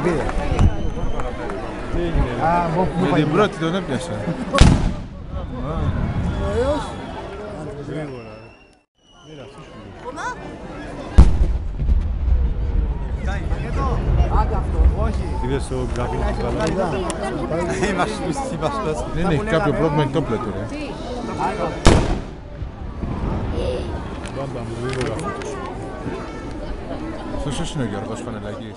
για πίδε. Α, μου μου Με πάει. την πρώτη τον έπιασα. Είδες το γράφει του καλά. Δεν έχει κάποιο πρόβλημα έχει το πλέτο ρε. Μπάμπα μου, γρήγορα. Αυτός είναι ο Γιώργος Φανελάκης.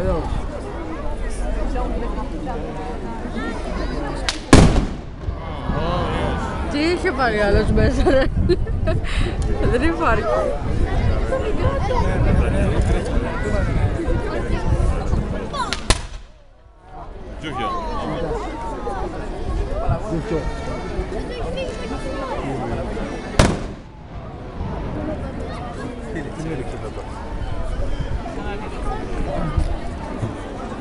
Samuel. Τι είχε πάρει άλλος μέσα, ρε; Δεν υπάρχει. Τζούχια. Giusto. Δημήτρη,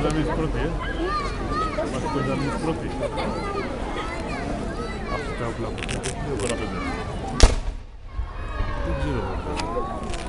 coisas para ti. Umas coisas para ti. Acho que está o bloco. Agora vai ver. Tudo de novo.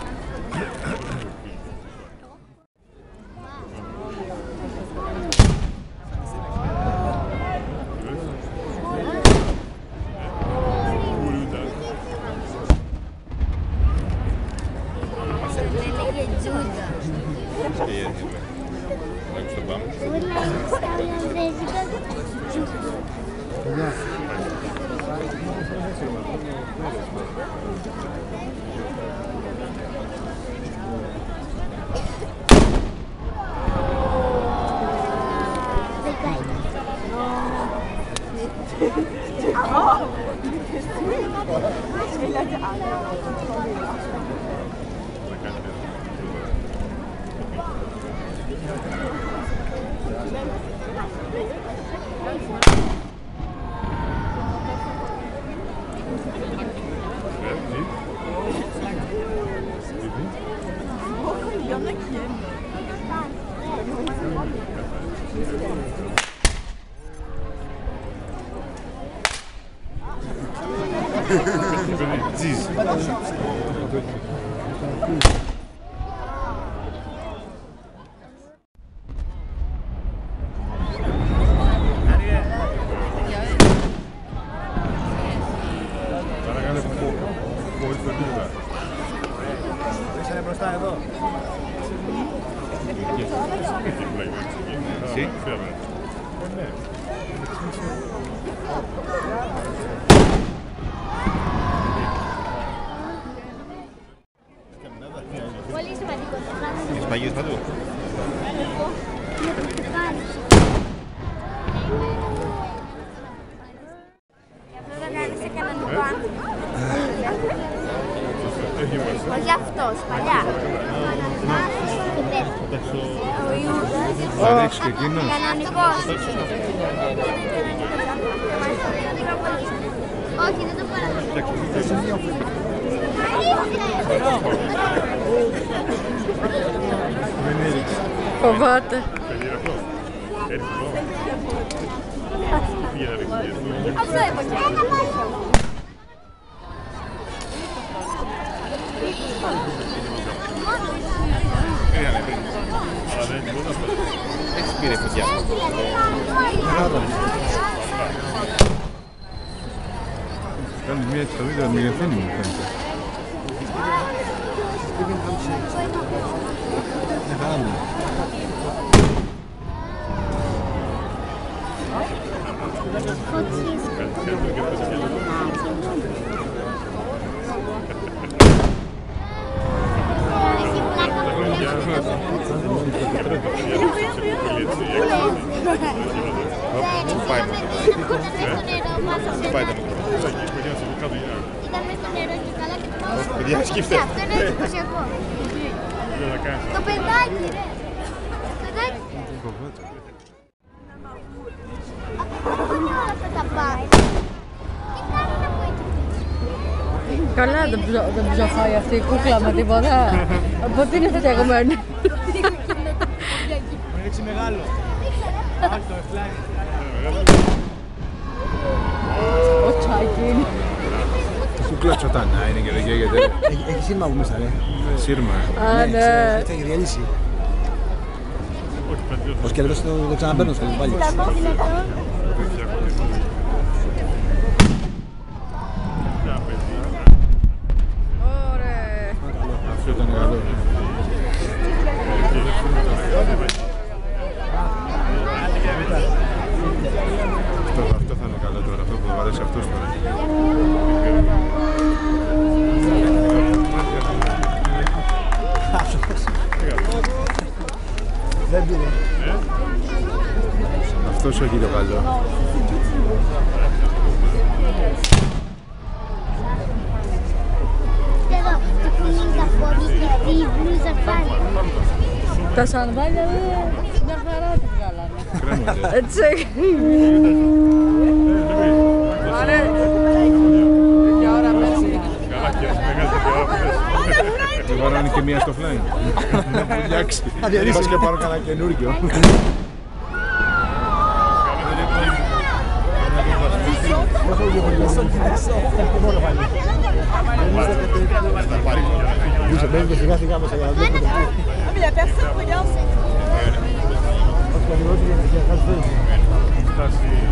Precies. Sarebbero state. Έχει μέσα. Όχι αυτός, παλιά. Ο Ιούδας. Θα ρίξει και εκείνος. Κανονικός. Όχι, δεν το παραδέχομαι. Venedig. Oh Gott. Expire possiamo. Ben bir yetkileri dönmeye efendim mi kanka? Сколько? Только дайте. Только дайте. Καλά δεν ψω- δεν ψοφάει αυτή η κούκλα με τίποτα. Από τι είναι φτιαγμένη. Ο Τσάκιν. Σου κλέψω τα να είναι και δεν καίγεται. Έχει, έχει σύρμα από μέσα, ρε. Σύρμα. Α, ναι. Έτσι έχει διαλύσει. Όχι, παιδί, Ο σκελετός το, το ξαναπαίρνω στο πάλι. Μια παιδί. Ωραία. Αυτό ήταν καλό. Αυτό, αυτό θα είναι καλό τώρα, αυτό που θα βαρέσει αυτός τώρα. Δεν πήρε. Αυτός έχει το καλό. Εδώ, το κουνεί τα πόδια και αυτή η μπλούζα πάλι. Τα σανδάλια δεν μια χαρά τη βγάλανε. Κρέμονται. Έτσι. Ωραία. Για ώρα μέσα. Καλά και μεγάλη τα πιάρα Δεν βαράνε και μία στο φλάιν. Να βουλιάξει. Πας και πάρω κανένα καινούργιο. Μπούσε, μπαίνει σιγά σιγά μέσα não não não sigamos allá. Ah, mira, personne regarde. Ça, c'est...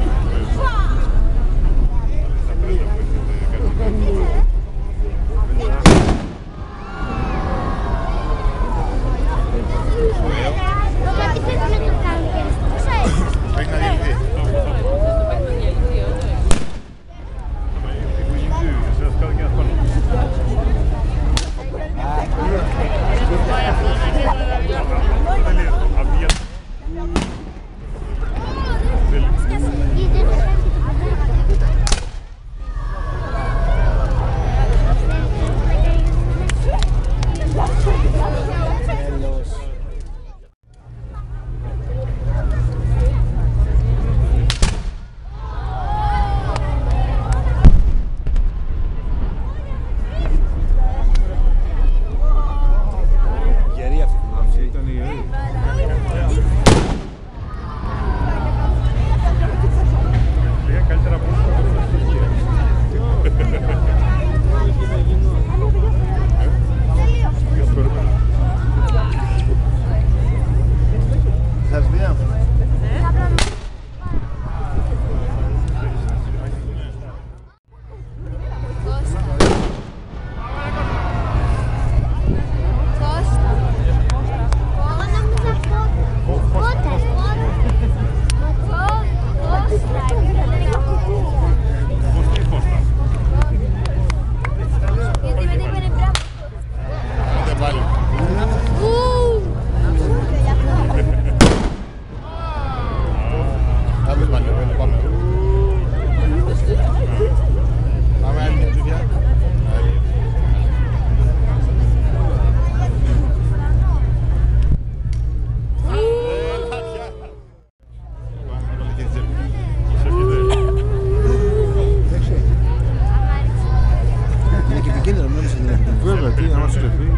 εκεί να μας κρυφτεί.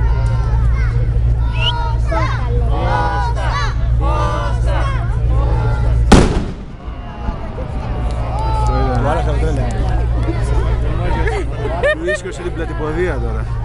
Του άραχα το τέλειο. Βρίσκω σε την πλατυποδία τώρα.